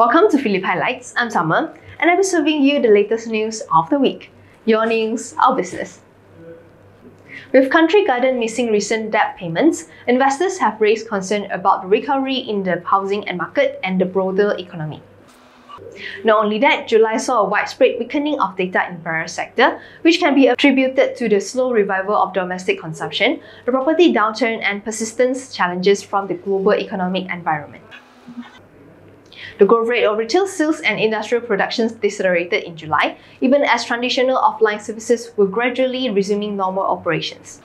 Welcome to Phillip Highlights. I'm Summer, and I'll be serving you the latest news of the week. Your news, our business. With Country Garden missing recent debt payments, investors have raised concern about the recovery in the housing and market and the broader economy. Not only that, July saw a widespread weakening of data in various sector, which can be attributed to the slow revival of domestic consumption, the property downturn, and persistent challenges from the global economic environment. The growth rate of retail sales and industrial productions decelerated in July, even as traditional offline services were gradually resuming normal operations.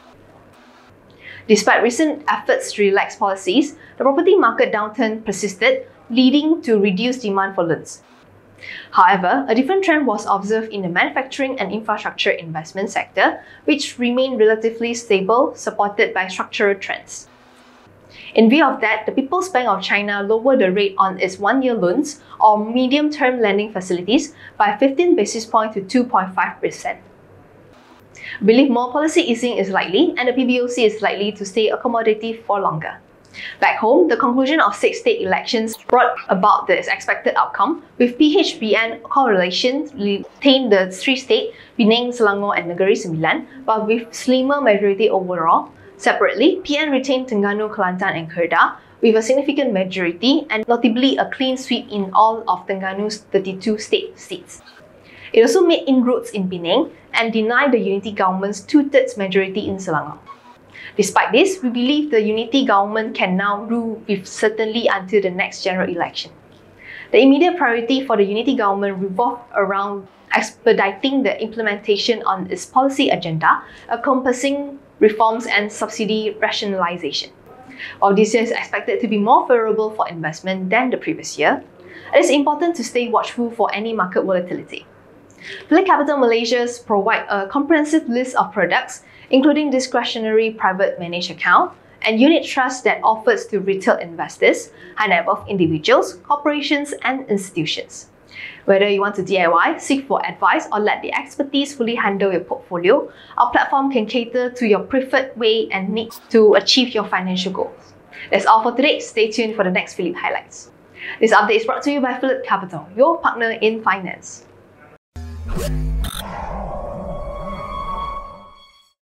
Despite recent efforts to relax policies, the property market downturn persisted, leading to reduced demand for loans. However, a different trend was observed in the manufacturing and infrastructure investment sector, which remained relatively stable, supported by structural trends. In view of that, the People's Bank of China lowered the rate on its one-year loans or medium-term lending facilities by 15 basis points to 2.5%. Believe more policy easing is likely and the PBOC is likely to stay accommodative for longer. Back home, the conclusion of six state elections brought about this expected outcome, with PHBN coalition retained the three states, Penang, Selangor and Negeri Sembilan, but with slimmer majority overall, Separately, PN retained Terengganu, Kelantan and Kedah with a significant majority and notably a clean sweep in all of Terengganu's 32 state seats. It also made inroads in Penang and denied the unity government's two-thirds majority in Selangor. Despite this, we believe the unity government can now rule with certainty until the next general election. The immediate priority for the unity government revolved around expediting the implementation on its policy agenda, encompassing reforms and subsidy rationalization. While this year is expected to be more favorable for investment than the previous year, it is important to stay watchful for any market volatility. Phillip Capital Malaysia's provide a comprehensive list of products, including discretionary private managed account and unit trust that offers to retail investors, high net worth individuals, corporations, and institutions. Whether you want to DIY, seek for advice, or let the expertise fully handle your portfolio, our platform can cater to your preferred way and needs to achieve your financial goals. That's all for today. Stay tuned for the next Phillip Highlights. This update is brought to you by Phillip Capital, your partner in finance.